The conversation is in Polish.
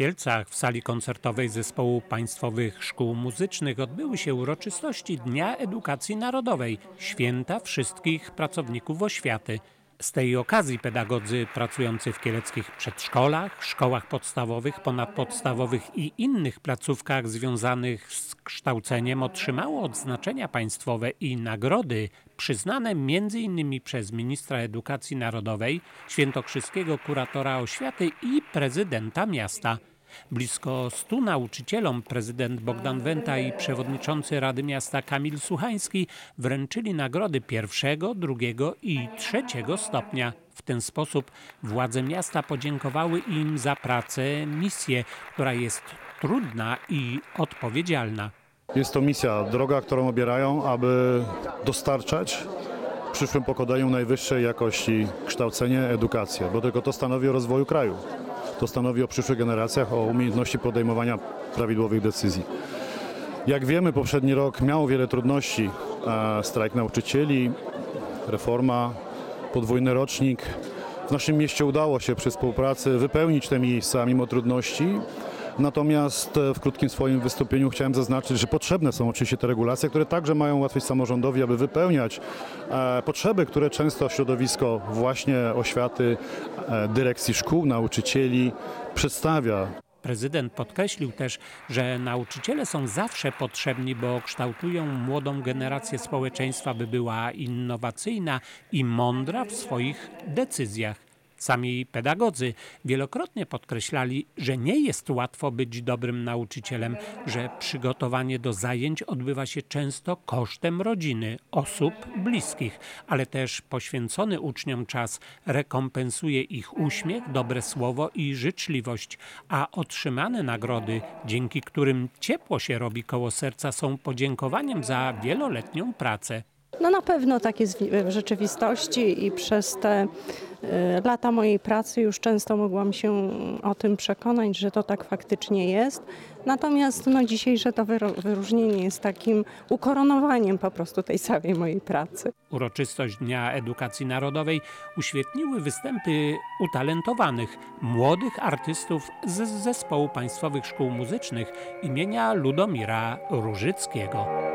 Kielcach w sali koncertowej Zespołu Państwowych Szkół Muzycznych odbyły się uroczystości Dnia Edukacji Narodowej, święta wszystkich pracowników oświaty. Z tej okazji pedagodzy pracujący w kieleckich przedszkolach, szkołach podstawowych, ponadpodstawowych i innych placówkach związanych z kształceniem otrzymało odznaczenia państwowe i nagrody przyznane m.in. przez ministra edukacji narodowej, świętokrzyskiego kuratora oświaty i prezydenta miasta. Blisko stu nauczycielom prezydent Bogdan Wenta i przewodniczący Rady Miasta Kamil Suchański wręczyli nagrody pierwszego, drugiego i trzeciego stopnia. W ten sposób władze miasta podziękowały im za pracę, misję, która jest trudna i odpowiedzialna. Jest to misja, droga, którą obierają, aby dostarczać przyszłym pokoleniom najwyższej jakości kształcenie, edukację, bo tylko to stanowi o rozwoju kraju. To stanowi o przyszłych generacjach, o umiejętności podejmowania prawidłowych decyzji. Jak wiemy, poprzedni rok miał wiele trudności. Strajk nauczycieli, reforma, podwójny rocznik. W naszym mieście udało się przy współpracy wypełnić te miejsca mimo trudności. Natomiast e, w krótkim swoim wystąpieniu chciałem zaznaczyć, że potrzebne są oczywiście te regulacje, które także mają ułatwić samorządowi, aby wypełniać e, potrzeby, które często środowisko właśnie oświaty, e, dyrekcji szkół, nauczycieli przedstawia. Prezydent podkreślił też, że nauczyciele są zawsze potrzebni, bo kształtują młodą generację społeczeństwa, by była innowacyjna i mądra w swoich decyzjach. Sami pedagodzy wielokrotnie podkreślali, że nie jest łatwo być dobrym nauczycielem, że przygotowanie do zajęć odbywa się często kosztem rodziny, osób bliskich, ale też poświęcony uczniom czas rekompensuje ich uśmiech, dobre słowo i życzliwość, a otrzymane nagrody, dzięki którym ciepło się robi koło serca, są podziękowaniem za wieloletnią pracę. No na pewno tak jest w rzeczywistości i przez te y, lata mojej pracy już często mogłam się o tym przekonać, że to tak faktycznie jest. Natomiast no, dzisiejsze to wyróżnienie jest takim ukoronowaniem po prostu tej całej mojej pracy. Uroczystość Dnia Edukacji Narodowej uświetniły występy utalentowanych, młodych artystów z Zespołu Państwowych Szkół Muzycznych imienia Ludomira Różyckiego.